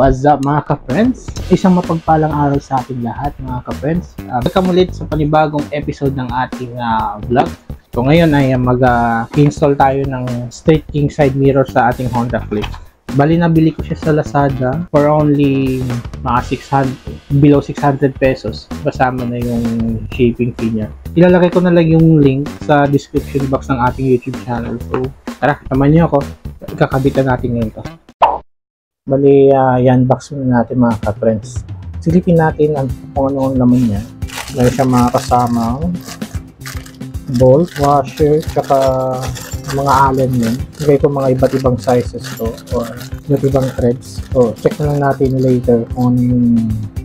What's up mga ka-friends? Isang mapagpalang araw sa ating lahat mga ka-friends. Uh, welcome ulit sa panibagong episode ng ating uh, vlog. So ngayon ay mag-install uh, tayo ng straight king side mirror sa ating Honda Click. Bali nabili ko siya sa Lazada for only mga 600, below 600 pesos. Kasama na yung shipping fee niya. Ilalagay ko na lang yung link sa description box ng ating YouTube channel. So tara, samahan niyo ako. Kakabitan natin ngayon to. Bali, uh, yan box muna natin mga ka-friends. Silipin natin ang, kung ano ang laman niya. Meron siya mga kasama bolt, washer, tsaka mga allen yun. Bigay ko mga iba't ibang sizes to or iba't ibang threads. So, check na lang natin later kung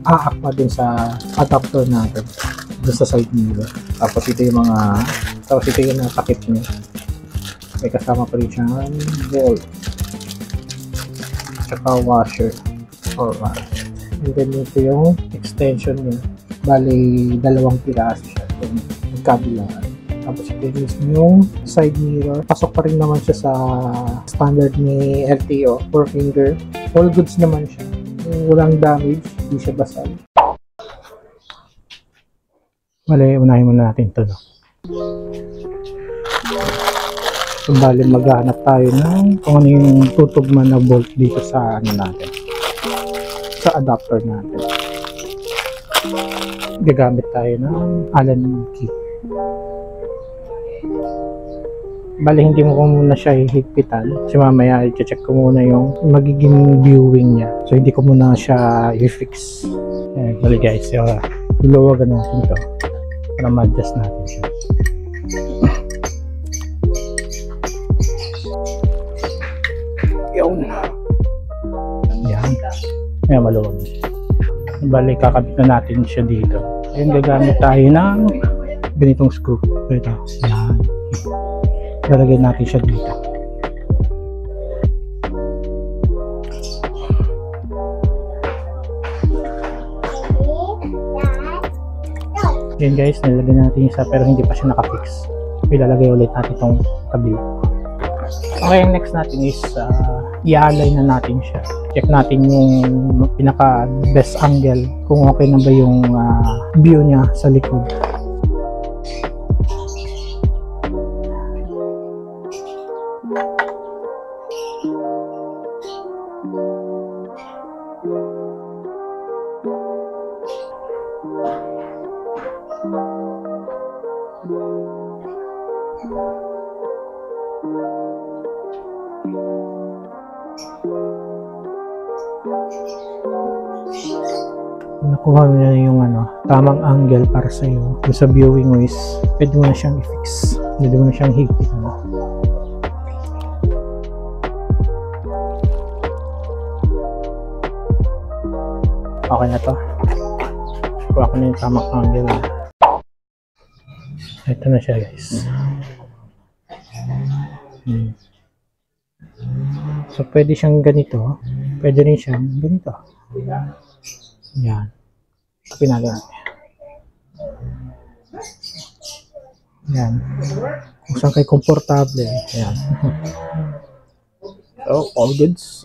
aakma din sa adapter natin doon sa side mirror. Tapos ito yung mga tapos ito yung nakakip niya. May kasama pa rin siyang bolt tsaka washer or washer. And then ito yung extension niya. Bali, dalawang piraso siya. Itong magkabilaan. Tapos ito mismo yung side mirror. Pasok pa rin naman siya sa standard ni LTO, 4 finger. All goods naman siya. Walang damage, hindi siya basal. Bale, unahin muna natin ito. No? So, bali maghanap tayo ng kung ano yung tutugma na bolt dito sa ano natin. Sa adapter natin. Gagamit tayo ng Allen key. Bali, hindi mo ko muna siya hihigpitan. Kasi mamaya, i-check ko muna yung magiging viewing niya. So, hindi ko muna siya i-fix. Ayan, bali guys, so, luluwagan natin to para ma-adjust natin siya. Ayan, maluwag. Bali, kakabit na natin siya dito. Ayun, gagamit tayo ng ganitong screw. Ito. Yan. Lalagay natin siya dito. Yan guys, nilagay natin isa pero hindi pa siya nakafix. Ilalagay ulit natin itong kabila. Okay, next natin is uh, i-align na natin siya. Check natin yung pinaka best angle kung okay na ba yung uh, view niya sa likod. Nakuha mo na yung ano, tamang angle para sa iyo. Yung sa viewing mo is pwede mo na siyang i-fix. Pwede mo na siyang higpit. Ano. Okay na to. Kuha ko na yung tamang angle. Ito na siya guys. Hmm. So, pwede siyang ganito. Pwede rin siyang ganito. Yan. Pinalo natin. Yan. Kung saan kayo komportable. Yan. So, all goods.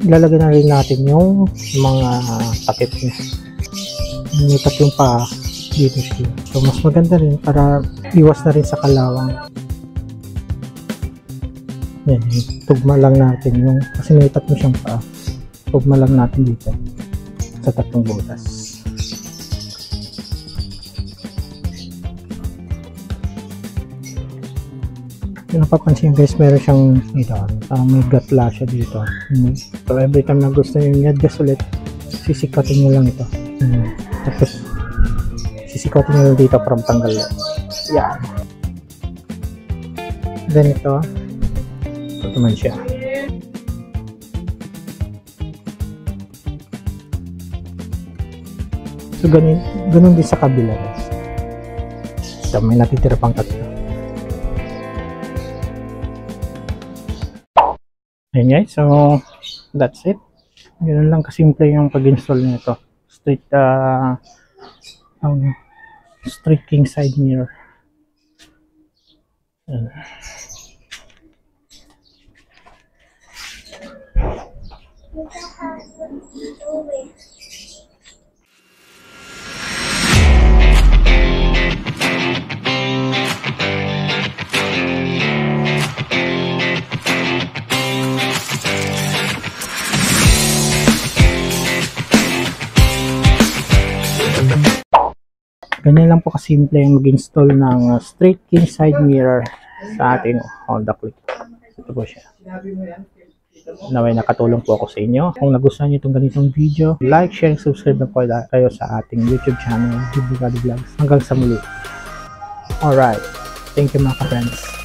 Ilalagay na rin natin yung mga takip niya. May tatlong pa dito siya. So, mas maganda rin para iwas na rin sa kalawang. Yan, tugma lang natin yung, kasi may tatlong siyang pa. Tugma lang natin dito sa tatlong butas. Yung napapansin guys, meron siyang ito, parang may gatla siya dito. So every time na gusto nyo i-adjust ulit, sisikatin nyo lang ito. Hmm. Tapos, sisikatin nyo lang dito para matanggal yan. Yan. Then ito, ito naman siya. So, ganun, ganun din sa kabila guys. Ito, may natitira pang tatlo. Ayun guys, so that's it. Ganun lang kasimple yung pag-install nito. Straight, uh, um, straight king side mirror. Ayan. Ganyan lang po kasimple yung mag-install ng uh, straight king side mirror sa ating Honda Click. Ito po siya. Naway nakatulong po ako sa inyo. Kung nagustuhan niyo itong ganitong video, like, share, subscribe na po kayo sa ating YouTube channel, Jibugado Vlogs. Hanggang sa muli. Alright. Thank you mga ka-friends.